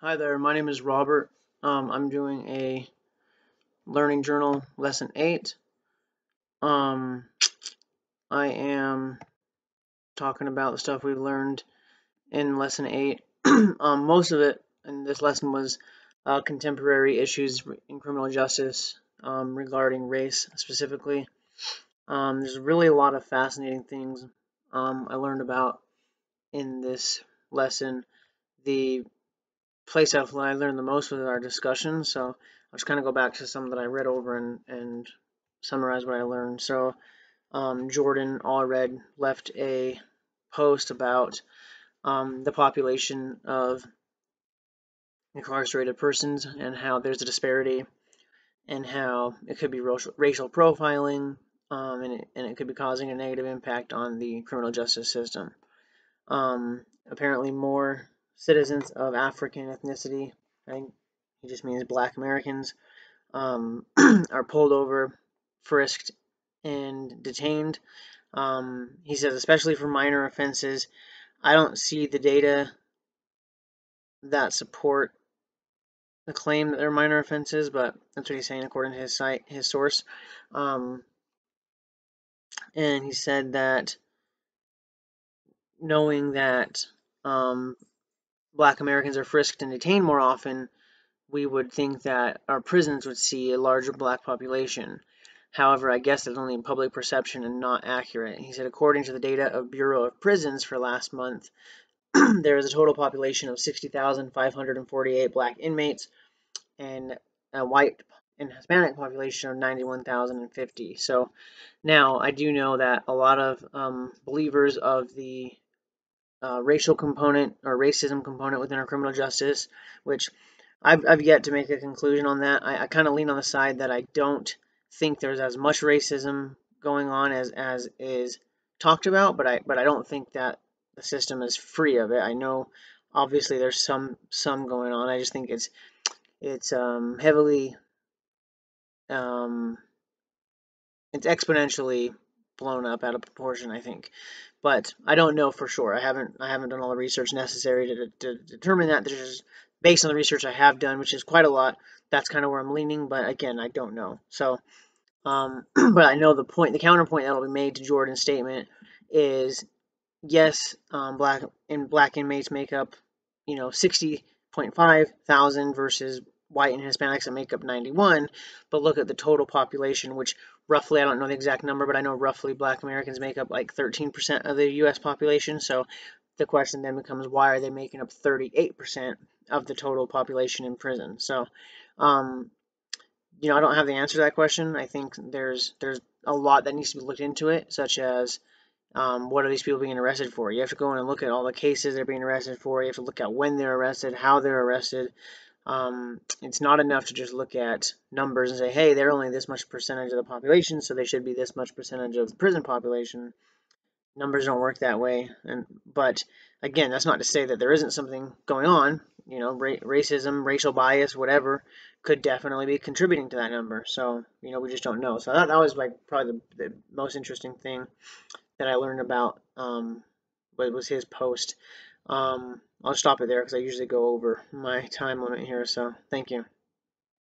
Hi there, my name is Robert. Um, I'm doing a learning journal lesson 8. Um, I am talking about the stuff we've learned in lesson 8. um, most of it in this lesson was uh, contemporary issues in criminal justice um, regarding race specifically. Um, there's really a lot of fascinating things um, I learned about in this lesson. The place I've I learned the most was our discussion. So I'll just kind of go back to some that I read over and, and summarize what I learned. So um, Jordan Allred left a post about um, the population of incarcerated persons and how there's a disparity and how it could be racial, racial profiling um, and, it, and it could be causing a negative impact on the criminal justice system. Um, apparently more citizens of African ethnicity, I think He just means black Americans, um, are pulled over, frisked, and detained. Um, he says, especially for minor offenses, I don't see the data that support the claim that they're minor offenses, but that's what he's saying according to his site, his source. Um, and he said that knowing that um, black Americans are frisked and detained more often, we would think that our prisons would see a larger black population. However, I guess that's only public perception and not accurate. He said, according to the data of Bureau of Prisons for last month, there is a total population of 60,548 black inmates and a white and Hispanic population of 91,050. So now I do know that a lot of um, believers of the uh, racial component or racism component within our criminal justice, which I've, I've yet to make a conclusion on that. I, I kind of lean on the side that I don't think there's as much racism going on as, as is talked about, but I but I don't think that the system is free of it. I know obviously there's some some going on. I just think it's it's um, heavily um, it's exponentially blown up out of proportion, I think. But I don't know for sure. I haven't I haven't done all the research necessary to, to determine that. This is based on the research I have done, which is quite a lot. That's kind of where I'm leaning, but again, I don't know. So, um, but I know the point, the counterpoint that'll be made to Jordan's statement is, yes, um, black and black inmates make up, you know, 60.5 thousand versus white and Hispanics that make up 91, but look at the total population, which roughly, I don't know the exact number, but I know roughly black Americans make up like 13% of the US population. So the question then becomes why are they making up 38% of the total population in prison? So, um, you know, I don't have the answer to that question. I think there's there's a lot that needs to be looked into it, such as um, what are these people being arrested for? You have to go in and look at all the cases they're being arrested for. You have to look at when they're arrested, how they're arrested, um, it's not enough to just look at numbers and say, hey, they're only this much percentage of the population, so they should be this much percentage of the prison population. Numbers don't work that way. And but again, that's not to say that there isn't something going on. You know, ra racism, racial bias, whatever, could definitely be contributing to that number. So you know, we just don't know. So that, that was like probably the, the most interesting thing that I learned about um, was his post. Um, I'll stop it there because I usually go over my time limit here. So thank you.